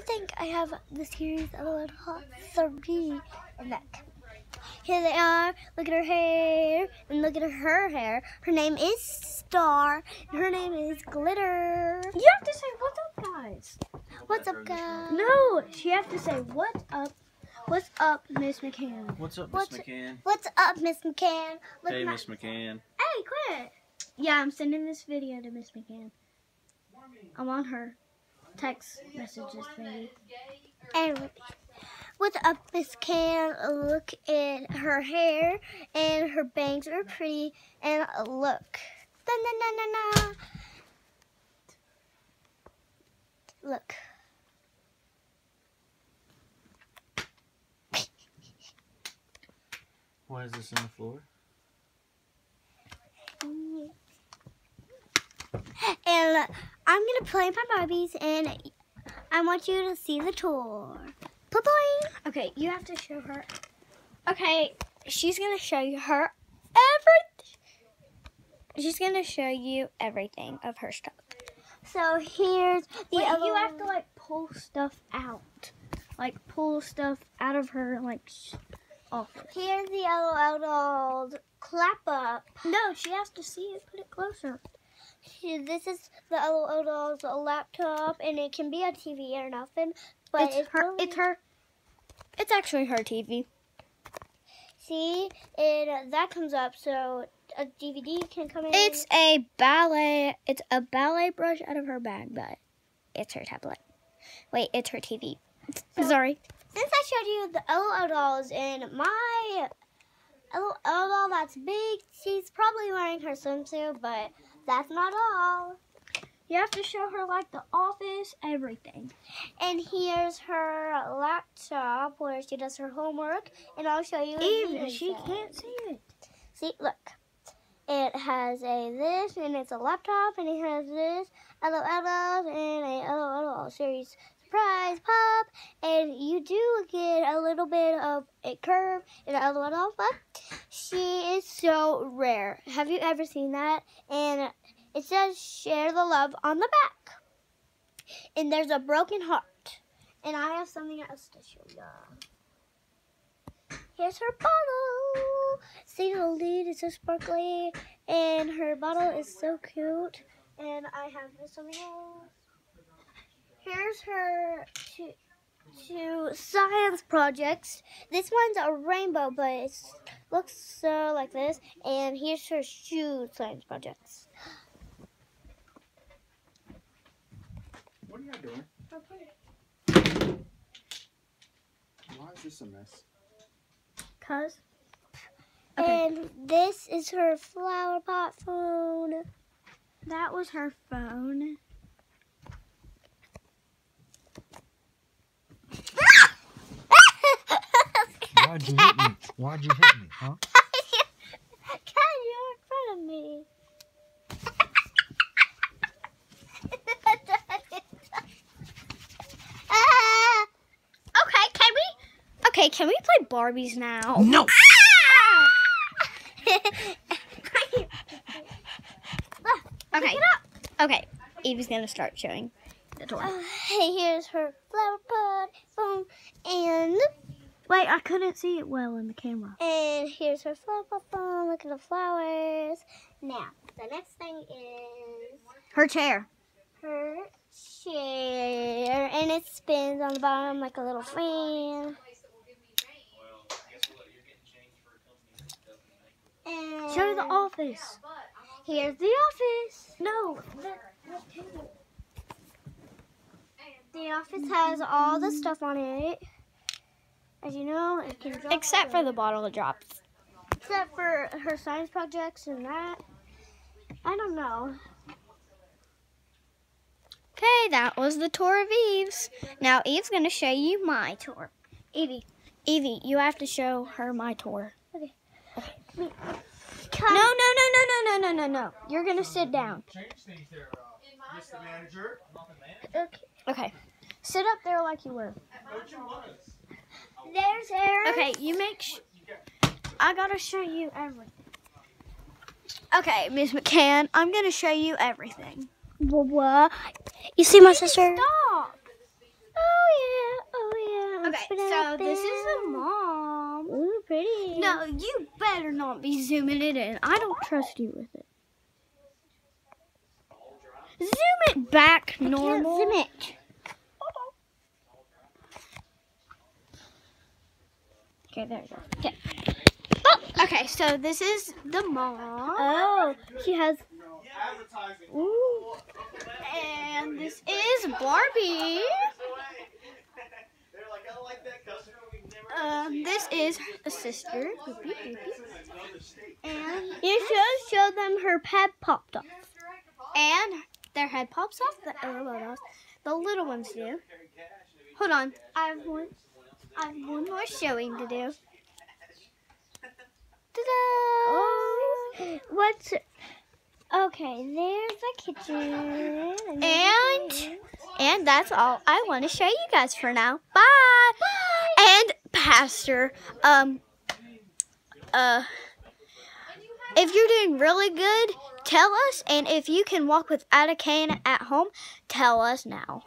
you think I have the series LOL Hot 3 and that? Here they are. Look at her hair. And look at her hair. Her name is Star. And her name is Glitter. You have to say what's up, guys. What's up, guys? No, she have to say what's up. What's up, Miss McCann? What's up, Miss What's- McCann? What's up, Miss McCann? Look Hey, Miss McCann. Hey, quit. Yeah, I'm sending this video to Miss McCann. I'm on her text messages, maybe. And what's up, Miss Can? Look at her hair and her bangs are pretty. And look. Na na na na na. Look. Why is this on the floor? And uh, I'm gonna play my Barbies, and I want you to see the tour. Bye-bye. Okay, you have to show her. Okay, she's gonna show you her everything. She's gonna show you everything of her stuff. So here's the Wait, other you have to like pull stuff out, like pull stuff out of her like office. Here's the LOL dolls. Clap up. No, she has to see it. Put it closer. This is the LOL dolls laptop, and it can be a TV or nothing. But it's, her. really- It's her. It's actually her TV. See, and that comes up, so a DVD can come in. It's a ballet. It's a ballet brush out of her bag, but it's her tablet. Wait, it's her TV. Sorry. Since I showed you the LOL dolls and my LOL doll that's big, she's probably wearing her swimsuit, but that's not all. You have to show her like the office, everything. And here's her laptop where she does her homework, and I'll show you. Even she can't see it. See, look. It has a this, and it's a laptop, and it has this, LOL, and a LOL series surprise pop, and you do get a little bit of a curve in the other LOL, but she is so rare. Have you ever seen that? And it says share the love on the back, and there's a broken heart, and I have something else to show you. Here's her bottle. See the lid is so sparkly, and her bottle is so cute. And I have something else. Here's her two, two science projects. This one's a rainbow, but it looks so like this. And here's her shoe science projects. What are you doing? Why is this a mess? Cause. Okay. And this is her flower pot phone. That was her phone. Why'd you hit me? Why'd you hit me, huh? Ken, you're in front of me. Ah! Okay, can we? Okay, can we play Barbies now? No. Okay. Okay. Evie's gonna start showing the tour. Uh, hey, here's her flower pot phone, and Wait, I couldn't see it well in the camera. and here's her flower phone. Look at the flowers. Now, the next thing is Her chair. her chair, and it spins on the bottom like a little fan. And Show the office. here's the office. No. The office has all the stuff on it. As you know, it can drop Except for the bottle of drops. except for her science projects and that. I don't know. Okay, that was the tour of Eve's. Now Eve's gonna show you my tour. Evie, Evie, you have to show her my tour. No, no, no, no, no, no, no, no, no. You're gonna sit down. Mr. Manager? Okay. Okay. Sit up there like you were. There's Aaron. Okay, you make. Sh- I gotta show you everything. Okay, Miss McCann, I'm gonna show you everything. What? You see my sister? Stop. Oh, yeah, oh, yeah. Okay, so this is the mom. Ooh, pretty. No, you better not be zooming it in. I don't trust you with it. Zoom it back normal. Zoom it. Okay, there you go. Okay. Okay, so this is the mom. Oh, she has. Advertising. Ooh. And this is Barbie. They're like, I don't like that customer. We never. Um, this is a sister. And You should show them her head popped off. and their head pops off. The oh, the little ones do. Hold on, I have one. I have one more showing to do. Ta-da! Oh, what's? Okay, there's the kitchen. And and that's all I want to show you guys for now. Bye. Bye! And Pastor, um, uh, if you're doing really good, tell us. And if you can walk without a cane at home, tell us now.